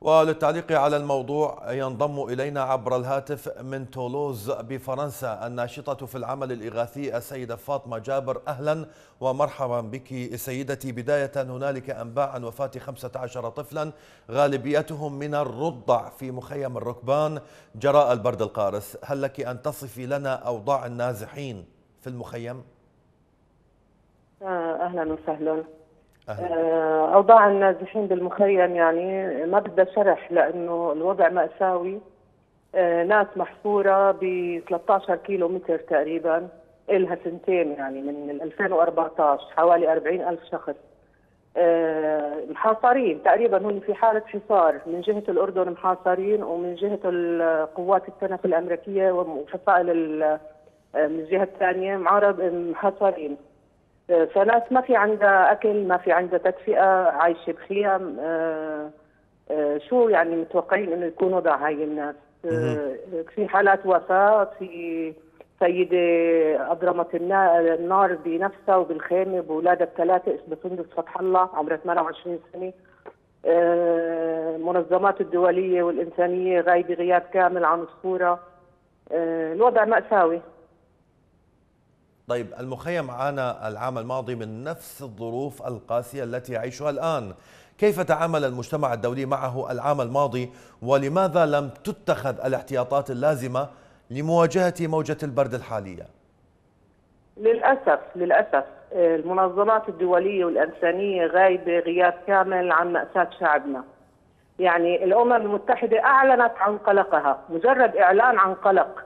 وللتعليق على الموضوع ينضم إلينا عبر الهاتف من تولوز بفرنسا الناشطة في العمل الإغاثي السيدة فاطمة جابر. أهلا ومرحبا بك سيدتي. بداية هنالك أنباء عن وفاة 15 طفلا غالبيتهم من الرضع في مخيم الركبان جراء البرد القارس. هل لك أن تصفي لنا أوضاع النازحين في المخيم؟ آه، أهلا وسهلا. أوضاع النازحين بالمخيم يعني ما بدها شرح لأنه الوضع مأساوي. آه، ناس محصوره ب 13 كيلو متر تقريبا إلها سنتين يعني من 2014 حوالي 40 ألف شخص. آه، محاصرين. تقريبا هم في حالة حصار. من جهة الأردن محاصرين ومن جهة القوات التنف الأمريكية وفصائل من الجهة الثانية معارض محاصرين. فناس ما في عندها أكل ما في عندها تدفئة عايشة بخيام آه، آه، شو يعني متوقعين إنه يكون وضع هاي الناس؟ آه، في حالات وفاة في سيدة أضرمت النار بنفسها وبالخيمة بأولادها الثلاثة اسمها سندس فتح الله عمرها 28 سنة. المنظمات الدولية والإنسانية غايبة غياب كامل عن الصورة. الوضع مأساوي. طيب المخيم عانى العام الماضي من نفس الظروف القاسية التي يعيشها الآن. كيف تعامل المجتمع الدولي معه العام الماضي؟ ولماذا لم تتخذ الاحتياطات اللازمة لمواجهة موجة البرد الحالية؟ للأسف للأسف. المنظمات الدولية والإنسانية غايبة غياب كامل عن مأساة شعبنا. يعني الأمم المتحدة أعلنت عن قلقها مجرد إعلان عن قلق.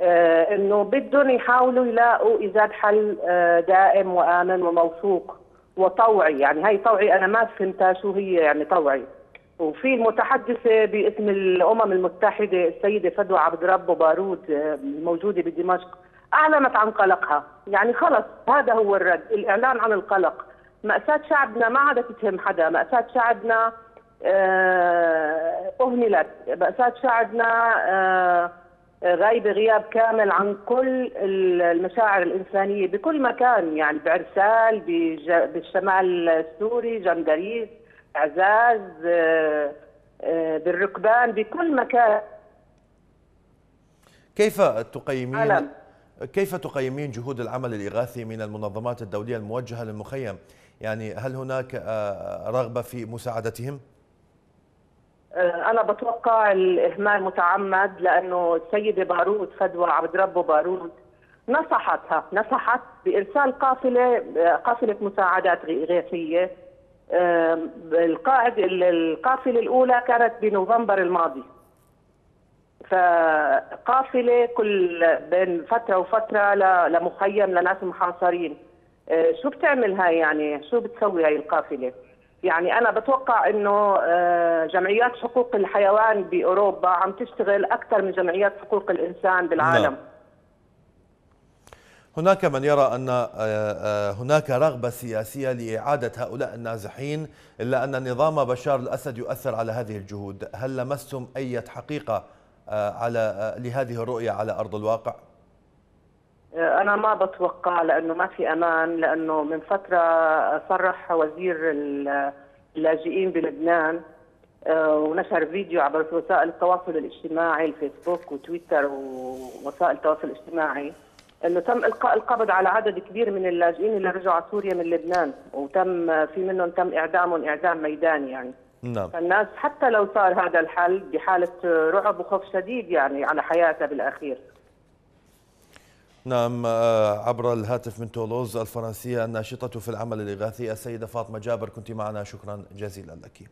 آه إنه بدهم يحاولوا يلاقوا ايجاد حل آه دائم وآمن وموثوق وطوعي. يعني هاي طوعي أنا ما فهمتها شو هي يعني طوعي. وفي المتحدثة باسم الأمم المتحدة السيدة فدوى عبد رب وبارود آه الموجودة بدمشق أعلنت عن قلقها. يعني خلص هذا هو الرد الإعلان عن القلق. مأساة شعبنا ما عادت تهم حدا. مأساة شعبنا آه أهملت. مأساة شعبنا غايبة غياب كامل عن كل المشاعر الإنسانية بكل مكان يعني بعرسال بالشمال السوري جندريس عزاز آه، آه، بالركبان بكل مكان كيف تقيمين علم. كيف تقيمين جهود العمل الإغاثي من المنظمات الدولية الموجهة للمخيم يعني هل هناك آه، رغبة في مساعدتهم؟ آه، أنا بتوقع الإهمال متعمد لأنه السيدة بارود فدوى عبد ربه بارود نصحتها نصحت بإرسال قافلة قافلة مساعدات غيثية. القائد القافلة الأولى كانت بنوفمبر الماضي. فقافلة كل بين فترة وفترة لمخيم لناس محاصرين. آه، شو بتعمل هاي يعني؟ شو بتسوي هاي القافلة؟ يعني أنا بتوقع إنه آه، جمعيات حقوق الحيوان بأوروبا عم تشتغل أكثر من جمعيات حقوق الإنسان بالعالم نعم. هناك من يرى أن آه، آه، هناك رغبة سياسية لإعادة هؤلاء النازحين إلا أن نظام بشار الأسد يؤثر على هذه الجهود، هل لمستم أي حقيقة على لهذه الرؤية على أرض الواقع؟ أنا ما بتوقع لأنه ما في أمان لأنه من فترة صرح وزير اللاجئين بلبنان آه، ونشر فيديو عبر وسائل التواصل الاجتماعي الفيسبوك وتويتر ووسائل التواصل الاجتماعي إنه تم إلقاء القبض على عدد كبير من اللاجئين اللي رجعوا على سوريا من لبنان وتم في منهم تم إعدامهم إعدام ميداني يعني. نعم. فالناس حتى لو صار هذا الحل بحالة رعب وخوف شديد يعني على حياتها بالأخير. نعم آه، عبر الهاتف من تولوز الفرنسية الناشطة في العمل الإغاثي السيدة فاطمة جابر كنت معنا شكرا جزيلا لك.